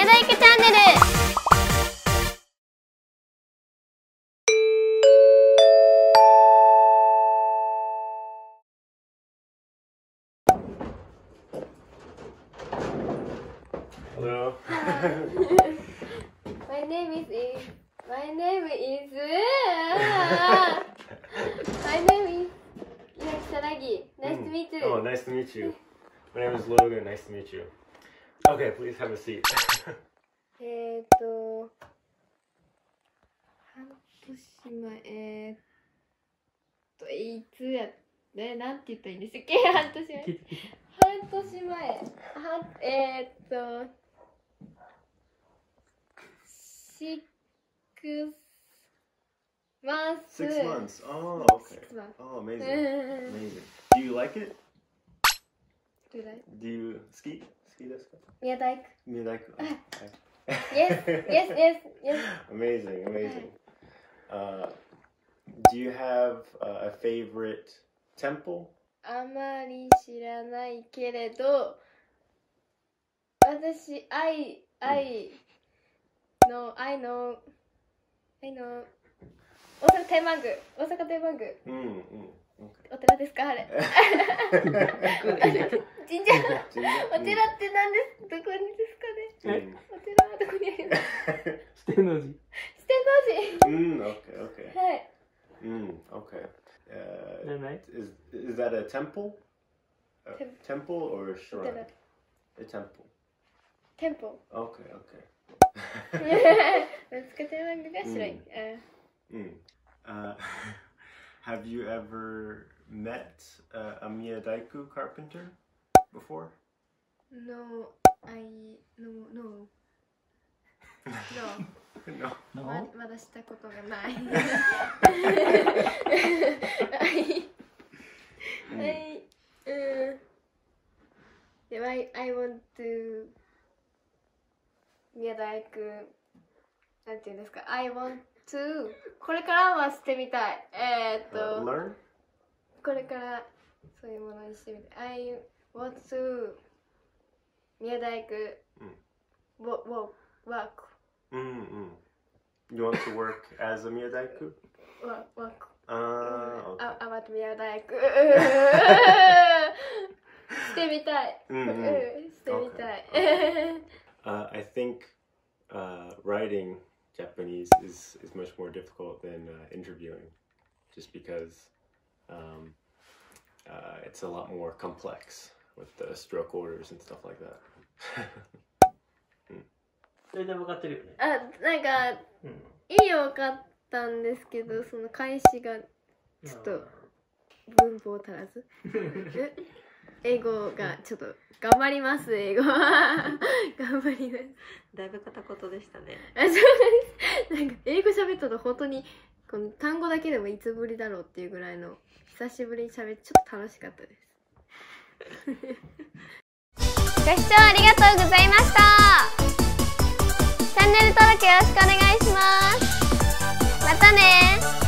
宮大工チャンネルハロ My name is My name is My name is 岩木さらぎ Nice to meet you Oh, nice to meet you. My name is Logan. Nice to meet you. Okay, please have a seat. えーっと半年前えーっといつやねなんて言ったらいいんでしたっけ半年前半年前はえーっとシックスマンス Six months. Oh, okay. Six months. Oh, amazing. うん Amazing. Do you like it? Do that. Do you ski? Ski this? 宮大工 like it? Okay. Yes, yes, yes, yes. Amazing, amazing. Uh, do you have uh, a favorite temple? あまり知らないけれど私 I I know I know I know 大阪天満宮大阪天満宮 Mm, mm. お寺ですかあれOkay. 神社お寺って何ですどこにですかね Mm. お寺はどこにあります四天王寺四天 mm, okay, okay. 王寺はい Mm, okay. Uh, じゃない is is that a temple? A Tem- temple or a お shrine? 寺 A temple. 店舗 Okay, okay. 大塚天満宮が白い、あ mm. uh, have you ever met uh, a Miyadaiku carpenter Before? No, I no no no ののままだしたことがない。はい。はい。うん。で、I I want to 宮大工なんていうんですか？I want to これからはしてみたい。えー、っ Uh, と learn? これからそういうものにしてみたい。I want to 宮大工うん wo- wo- work Mm, mm. You want to work as a Miyadaiku? work work Uh, okay. あ、あまた宮大工してみたい。うんうんしてみたい。 Uh, I think uh, writing Japanese is, is much more difficult than uh, interviewing, just because um, uh, it's a lot more complex With the stroke orders and stuff like that. 大体分かってるよねあ、なんかうん意味わかったんですけど、その返しがちょっと文法足らず。え？英語がちょっと頑張ります英語。頑張ります。だいぶ片言でしたね。あ、そうです。なんか英語喋ったと本当にこの単語だけでもいつぶりだろうっていうぐらいの久しぶりに喋ってちょっと楽しかったです。ご視聴ありがとうございました。チャンネル登録よろしくお願いします。またね